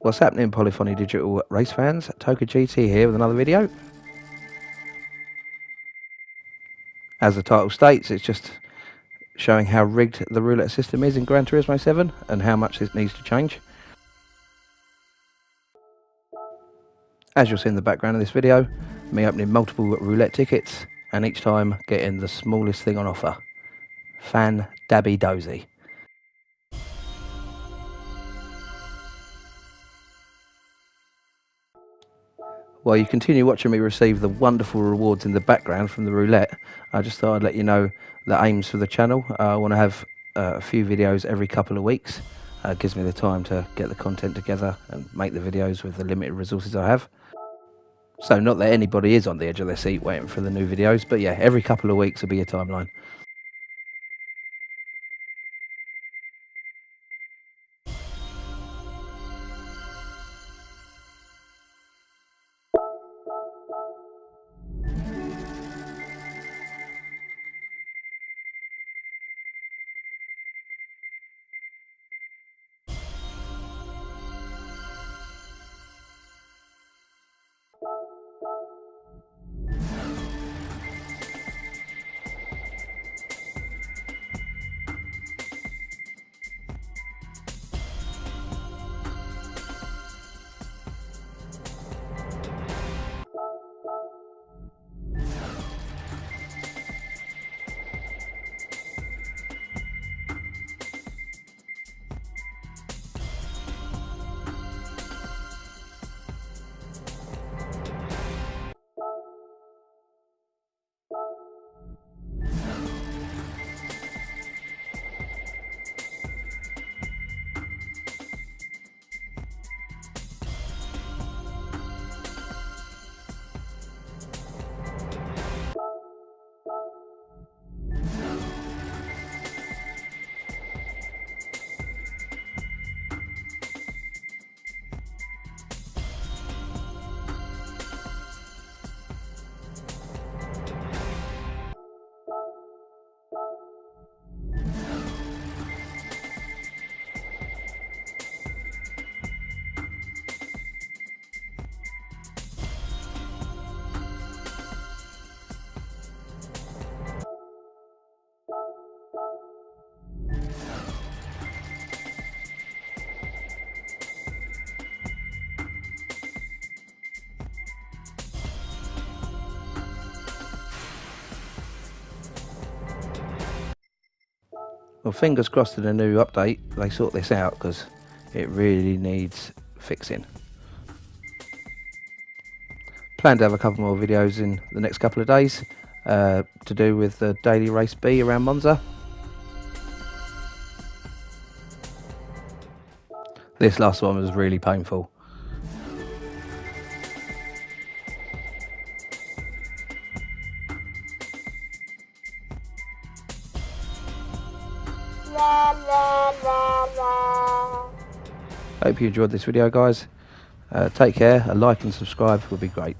What's happening, Polyphony Digital race fans? Toka GT here with another video. As the title states, it's just showing how rigged the roulette system is in Gran Turismo 7 and how much it needs to change. As you'll see in the background of this video, me opening multiple roulette tickets and each time getting the smallest thing on offer. Fan Dabby Dozy. While you continue watching me receive the wonderful rewards in the background from the roulette, I just thought I'd let you know the aims for the channel. Uh, I want to have uh, a few videos every couple of weeks. Uh, gives me the time to get the content together and make the videos with the limited resources I have. So not that anybody is on the edge of their seat waiting for the new videos, but yeah, every couple of weeks will be a timeline. Well, fingers crossed in a new update they sort this out because it really needs fixing. Plan to have a couple more videos in the next couple of days uh, to do with the daily race B around Monza. This last one was really painful. Hope you enjoyed this video guys. Uh, take care, a like and subscribe would be great.